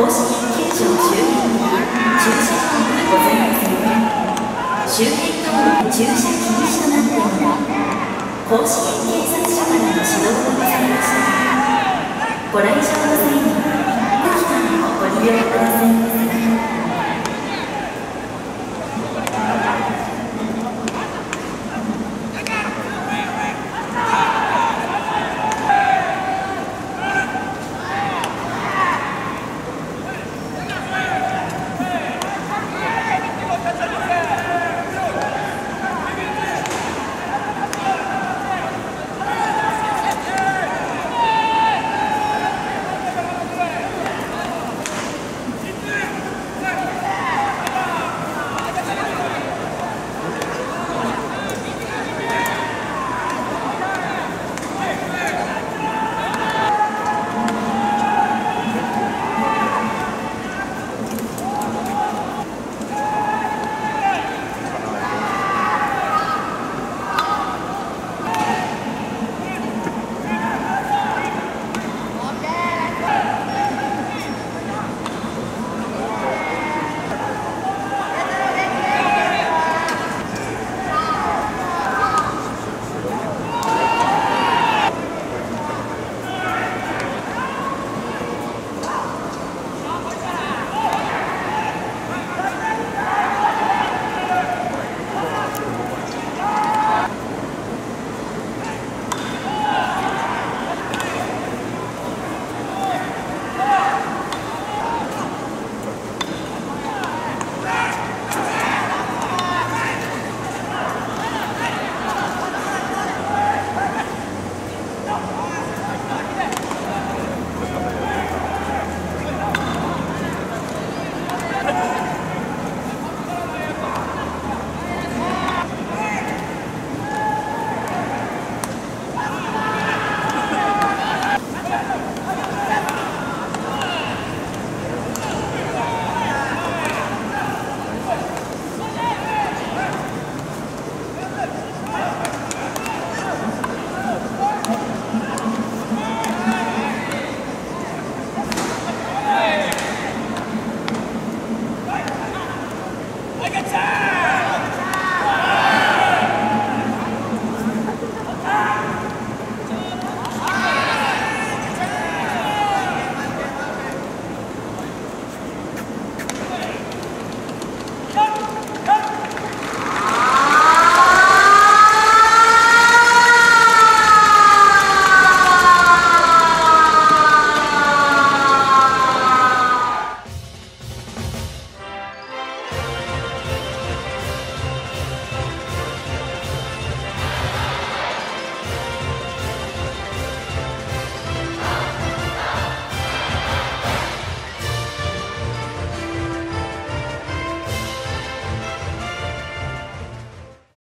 公式球場周辺に駐車場がございません周辺道路駐車禁止となっており公式警察署からの指導がございました。ご来場の際にご期間をご利用ください。赤ちゃん